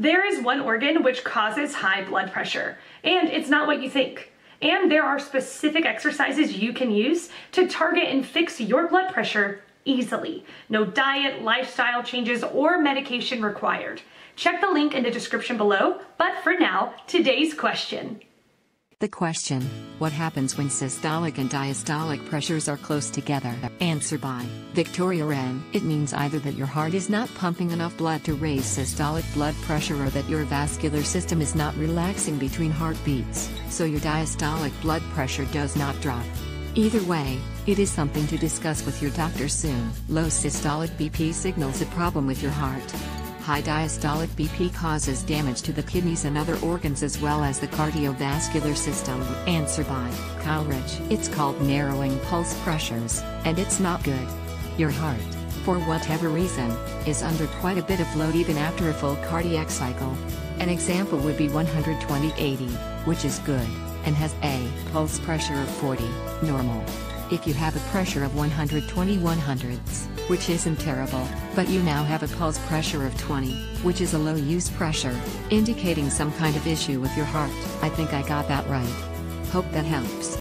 There is one organ which causes high blood pressure, and it's not what you think. And there are specific exercises you can use to target and fix your blood pressure easily. No diet, lifestyle changes, or medication required. Check the link in the description below, but for now, today's question. The question What happens when systolic and diastolic pressures are close together? Answer by Victoria Wren. It means either that your heart is not pumping enough blood to raise systolic blood pressure or that your vascular system is not relaxing between heartbeats, so your diastolic blood pressure does not drop. Either way, it is something to discuss with your doctor soon. Low systolic BP signals a problem with your heart. High diastolic BP causes damage to the kidneys and other organs as well as the cardiovascular system. Answer by Rich. It's called narrowing pulse pressures, and it's not good. Your heart, for whatever reason, is under quite a bit of load even after a full cardiac cycle. An example would be 120-80, which is good, and has a pulse pressure of 40, normal. If you have a pressure of 120 100ths, which isn't terrible, but you now have a pulse pressure of 20, which is a low pulse pressure, indicating some kind of issue with your heart. I think I got that right. Hope that helps.